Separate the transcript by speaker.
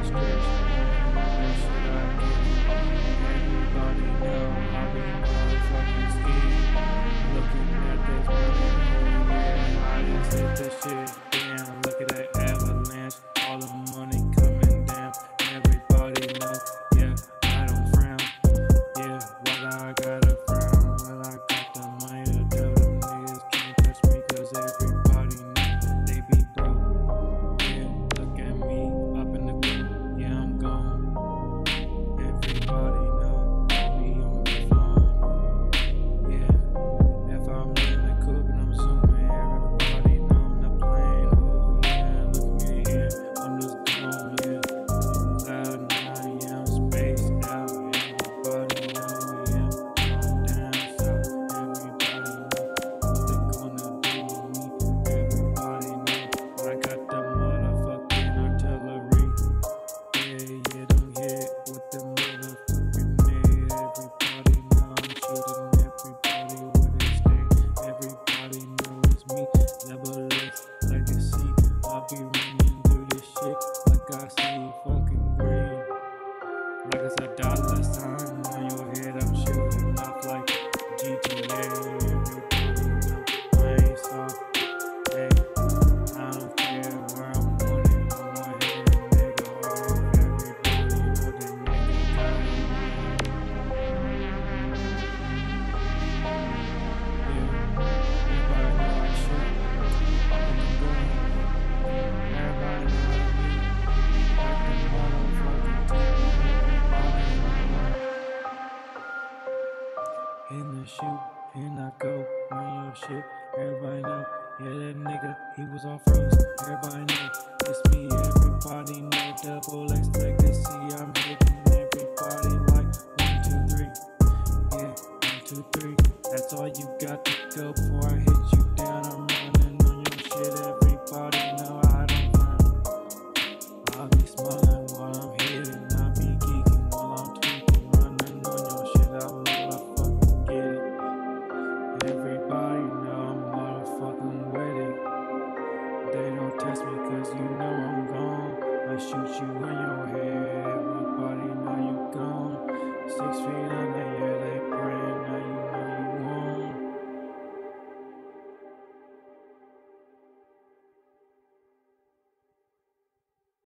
Speaker 1: experience. in the shoe, and I go on your shit. Everybody know, yeah, that nigga, he was off roads. Everybody know, it's me, everybody know. Double X legacy, I'm here. shoot you in your head. My body, now you gone. Six feet.